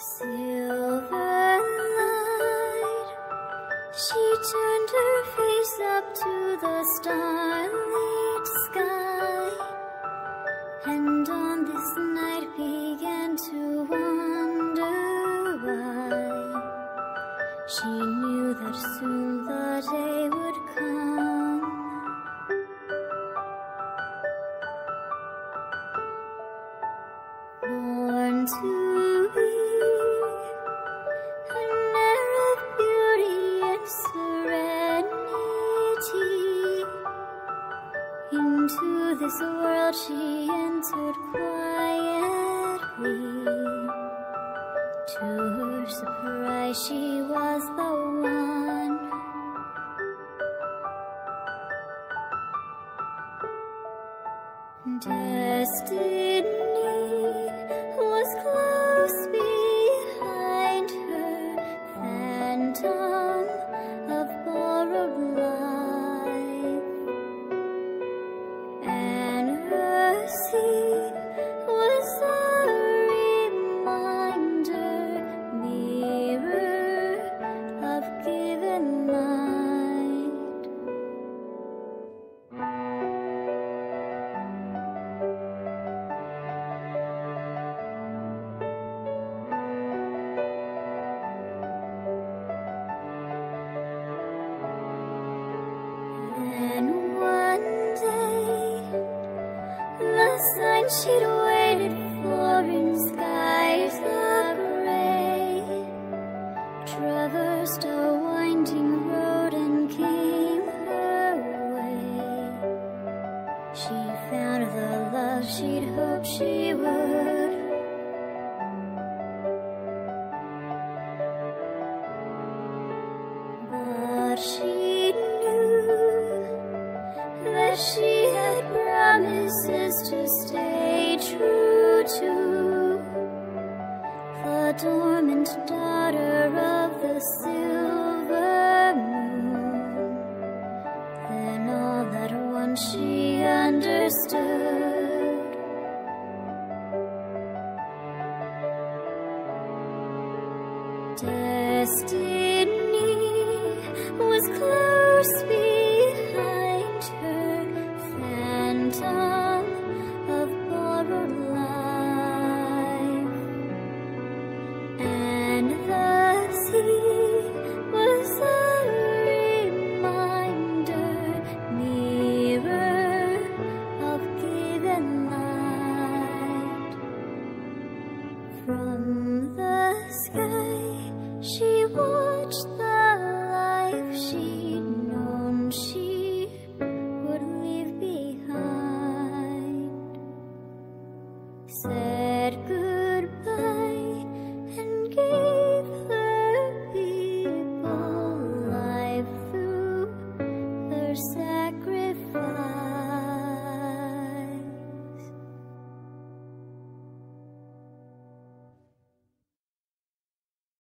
Silver light, she turned her face up to the starlit sky, and on this night began to wonder why. She knew that soon the day would come. Born to this world she entered quietly. To her surprise, she she'd waited for in skies of gray traversed a winding road and came her way. She found the love she'd hoped she would. But she knew that she promises to stay true to the dormant daughter of the silver moon. Then all at once she understood. Destiny From the sky, she watched the